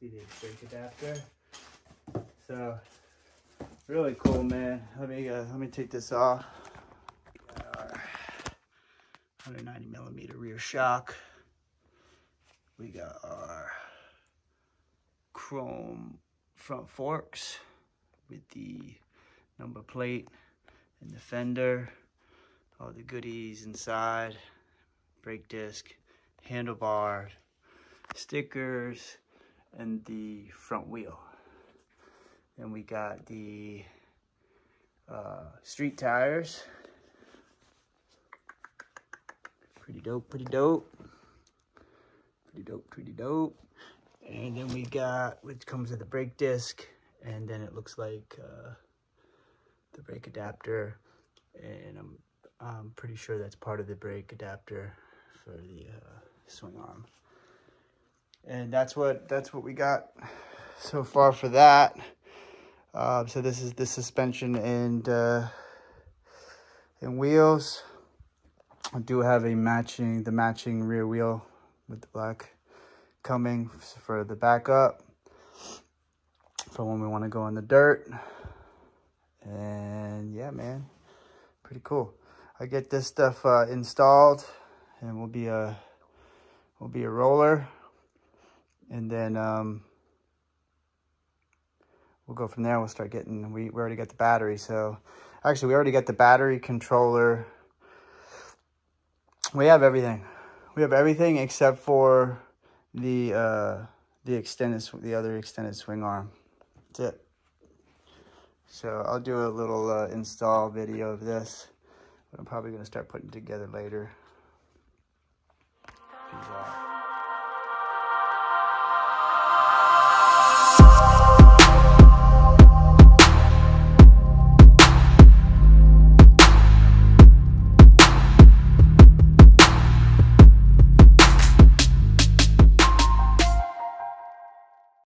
see the brake adapter. So really cool, man. Let me uh, let me take this off. 190 millimeter rear shock. We got our chrome front forks with the number plate and the fender, all the goodies inside, brake disc, handlebar, stickers, and the front wheel. Then we got the uh, street tires. Pretty dope, pretty dope. Pretty dope, pretty dope. And then we got, which comes with the brake disc, and then it looks like uh, the brake adapter. And I'm, I'm pretty sure that's part of the brake adapter for the uh, swing arm. And that's what that's what we got so far for that. Uh, so this is the suspension and uh, and wheels. I do have a matching the matching rear wheel with the black coming for the backup for when we want to go in the dirt. And yeah, man, pretty cool. I get this stuff uh, installed and we'll be a we'll be a roller and then um, we'll go from there. We'll start getting, we, we already got the battery. So actually we already got the battery controller. We have everything. We have everything except for the, uh, the extended, the other extended swing arm. That's it. So I'll do a little uh, install video of this, I'm probably going to start putting together later.